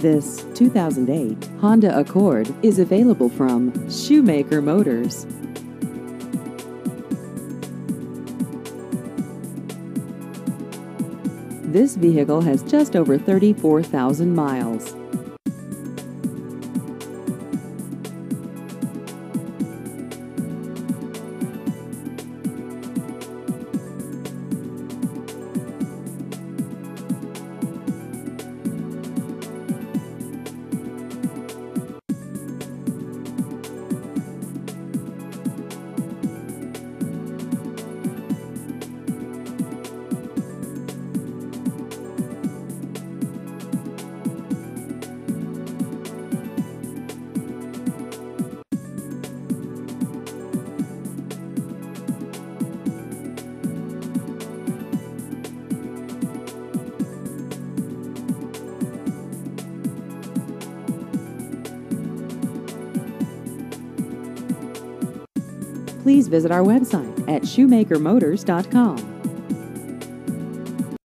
This 2008 Honda Accord is available from Shumaker Motors. This vehicle has just over 34,000 miles. Please visit our website at shumakermotors.com.